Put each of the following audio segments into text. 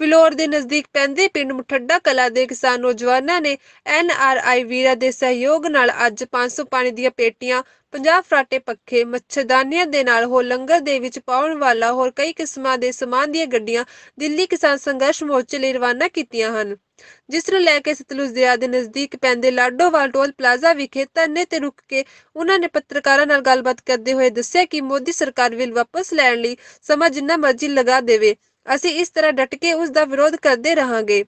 ਫਿਲੌਰ ਦੇ ਨਜ਼ਦੀਕ ਪੈਂਦੇ ਪਿੰਡ ਮੁਠੱਡਾ ਕਲਾ ਦੇ ਕਿਸਾਨ ਨੌਜਵਾਨਾਂ ਨੇ ਐਨ ਆਰ ਆਈ ਵੀਰਾਂ ਦੇ ਸਹਿਯੋਗ ਨਾਲ ਅੱਜ 500 ਪਾਣੀ ਦੀਆਂ ਪੇਟੀਆਂ 50 ਫਰਾਟੇ ਪੱਖੇ, ਮੱਛਰਦਾਨੀਆਂ ਦੇ ਨਾਲ ਹੋ ਲੰਗਰ ਦੇ ਵਿੱਚ ਪਾਉਣ ਵਾਲਾ ਹੋਰ ਕਈ ਕਿਸਮਾਂ ਦੇ ਸਮਾਨ ਦੀਆਂ ਗੱਡੀਆਂ ਦਿੱਲੀ ਕਿਸਾਨ ਸੰਘਰਸ਼ ਮੋਰਚੇ ਲਈ ਰਵਾਨਾ ਕੀਤੀਆਂ ਹਨ। ਜਿਸ ਨੂੰ ਲੈ ਕੇ ਸਤਲੁਜ ਦਰਿਆ ਦੇ ਨਜ਼ਦੀਕ ਪੈਂਦੇ ਲਾਡੋਵਾਲ ਟੋਲ ਪਲਾਜ਼ਾ ਵਿਖੇ ਧਰਨੇ ਤੇ ਰੁਕ ਕੇ ਉਹਨਾਂ ਨੇ ਪੱਤਰਕਾਰਾਂ ਨਾਲ ਗੱਲਬਾਤ ਕਰਦੇ ਹੋਏ ਦੱਸਿਆ ਕਿ ਮੋਦੀ ਸਰਕਾਰ ਬਿੱਲ ਵਾਪਸ ਲੈਣ ਲਈ ਸਮਾਂ ਜਿੰਨਾ ਮਰਜ਼ੀ ਲਗਾ ਦੇਵੇ। ਅਸੀਂ ਇਸ ਤਰ੍ਹਾਂ ਡਟ ਕੇ ਉਸ ਦਾ ਵਿਰੋਧ ਕਰਦੇ ਰਹਾਂਗੇ।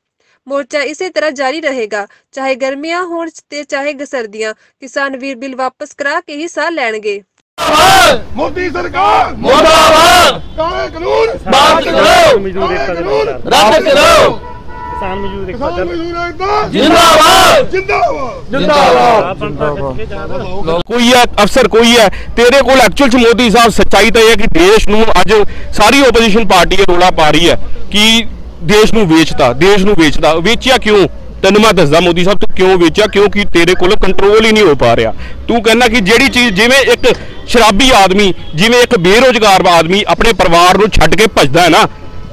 ਮੋਰਚਾ ਇਸੇ ਤਰ੍ਹਾਂ ਜਾਰੀ ਰਹੇਗਾ। ਚਾਹੇ ਗਰਮੀਆਂ ਹੋਣ ਤੇ ਚਾਹੇ ਸਰਦੀਆਂ ਕਿਸਾਨ ਵੀਰ ਬਿੱਲ ਵਾਪਸ ਕਰਾ ਕੇ ਹੀ ਸਾਹ ਲੈਣਗੇ। ਮੋਦੀ ਸਰਕਾਰ! ਮੁਰਦਾਬਾਦ ਕਾਲੇ ਕਾਨੂੰਨ! ਬੰਦ ਕਰੋ ਮਜ਼ਦੂਰ ਏਕਤਾ ਕਾਲੇ ਦੇ ਕਾਨੂੰਨ! ਰੱਦ ਕਰੋ ਕਿਸਾਨ ਮਜ਼ਦੂਰ ਏਕਤਾ ਕਿਸਾਨ ਮਜ਼ਦੂਰ ਏਕਤਾ ਜਿੰਦਾਬਾਦ! ਜਿੰਦਾਬਾਦ! ਜਿੰਦਾਬਾਦ। ਕੋਈ ਹੈ ਅਫਸਰ ਕੋਈ ਹੈ। ਤੇਰੇ ਕੋਲ ਐਕਚੁਅਲ ਚ ਮੋਦੀ ਸਾਹਿਬ ਸੱਚਾਈ ਤਾਂ ਇਹ ਹੈ ਕਿ ਦੇਸ਼ ਨੂੰ ਅੱਜ ਸਾਰੀ ਆਪੋਜੀਸ਼ਨ ਪਾਰਟੀ ਇਹ ਰੋਲਾ ਪਾ ਰਹੀ ਹੈ ਕਿ ਦੇਸ਼ ਨੂੰ ਵੇਚਤਾ ਦੇਸ਼ ਨੂੰ ਵੇਚਦਾ। ਵੇਚਿਆ ਕਿਉਂ? ਤੈਨੂੰ ਮੈਂ ਦੱਸਦਾ ਮੋਦੀ ਸਾਹਿਬ ਤੂੰ ਕਿਉਂ ਵੇਚਿਆ? ਕਿਉਂਕਿ ਤੇਰੇ ਕੋਲ ਕੰਟਰੋਲ ਹੀ ਨਹੀਂ ਹੋ ਪਾ ਰਿਹਾ? ਤੂੰ ਕਹਿੰਦਾ ਕਿ ਜਿਹੜੀ ਚੀਜ਼ ਜਿਵੇਂ ਇੱਕ ਸ਼ਰਾਬੀ ਆਦਮੀ ਜਿਵੇਂ ਇੱਕ ਬੇਰੋਜ਼ਗਾਰ ਆਦਮੀ ਆਪਣੇ ਪਰਿਵਾਰ ਨੂੰ ਛੱਡ ਕੇ ਭੱਜਦਾ ਹੈ ਨਾ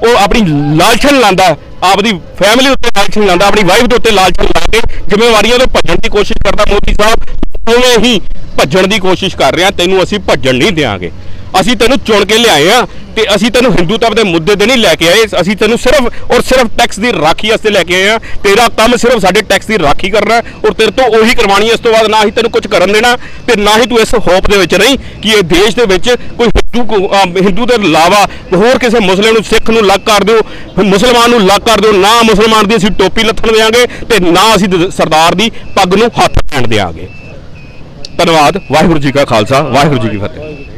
ਉਹ ਆਪਣੀ ਲਾਲਚਨ ਲਾਂਦਾ ਆਪਦੀ ਫੈਮਿਲੀ ਉੱਤੇ ਲਾਲਚਨ ਲਾਂਦਾ ਆਪਣੀ ਵਾਈਫ ਦੇ ਉੱਤੇ ਲਾਲਚਨ ਲਾ ਕੇ ਜ਼ਿੰਮੇਵਾਰੀਆਂ ਤੋਂ ਭੱਜਣ ਦੀ ਕੋਸ਼ਿਸ਼ ਕਰਦਾ ਮੋਦੀ ਸਾਹਿਬ, ਉਵੇਂ ਹੀ ਭੱਜਣ ਦੀ ਕੋਸ਼ਿਸ਼ ਕਰ ਰਿਹਾ, ਤੈਨੂੰ ਅਸੀਂ ਭੱਜਣ ਨਹੀਂ ਦੇਵਾਂਗੇ ਅਸੀਂ ਤੈਨੂੰ ਚੁਣ ਕੇ ਲਿਆਏ ਆ ਤੇ ਅਸੀਂ ਤੈਨੂੰ ਹਿੰਦੂਤਵ ਦੇ ਮੁੱਦੇ ਤੇ ਨਹੀਂ ਲੈ ਕੇ ਆਏ, ਅਸੀਂ ਤੈਨੂੰ ਸਿਰਫ ਔਰ ਸਿਰਫ ਟੈਕਸ ਦੀ ਰਾਖੀ ਵਾਸਤੇ ਲੈ ਕੇ ਆਏ ਆ। ਤੇਰਾ ਕੰਮ ਸਿਰਫ ਸਾਡੇ ਟੈਕਸ ਦੀ ਰਾਖੀ ਕਰਨਾ ਔਰ ਤੇਰੇ ਤੋਂ ਉਹੀ ਕਰਵਾਣੀ ਹੈ, ਇਸ ਤੋਂ ਬਾਅਦ ਨਾ ਹੀ ਤੈਨੂੰ ਕੁਝ ਕਰਨ ਦੇਣਾ ਤੇ ਨਾ ਹੀ ਤੂੰ ਇਸ ਹੋਪ ਦੇ ਵਿੱਚ ਨਹੀਂ ਕਿ ਇਹ ਦੇਸ਼ ਦੇ ਵਿੱਚ ਕੋਈ ਹਿੰਦੂ ਹਿੰਦੂ ਦੇ ਇਲਾਵਾ ਹੋਰ ਕਿਸੇ ਮੁਸਲਿਮ ਨੂੰ ਸਿੱਖ ਨੂੰ ਅਲੱਗ ਕਰ ਦਿਓ ਮੁਸਲਮਾਨ ਨੂੰ ਅਲੱਗ ਕਰ ਦਿਓ, ਨਾ ਮੁਸਲਮਾਨ ਦੀ ਅਸੀਂ ਟੋਪੀ ਲੱਥਣ ਦੇਵਾਂਗੇ ਤੇ ਨਾ ਅਸੀਂ ਸਰਦਾਰ ਦੀ ਪੱਗ ਨੂੰ ਹੱਥ ਪੈਣ ਦੇਵਾਂਗੇ ਧੰਨਵਾਦ, ਵਾਹਿਗੁਰੂ ਜੀ ਕਾ ਖਾਲਸਾ, ਵਾਹਿਗੁਰੂ ਜੀ ਕੀ ਫਤਿਹ।